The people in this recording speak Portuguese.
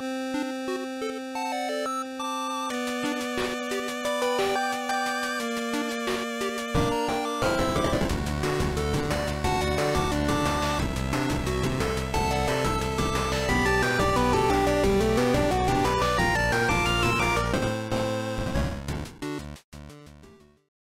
Música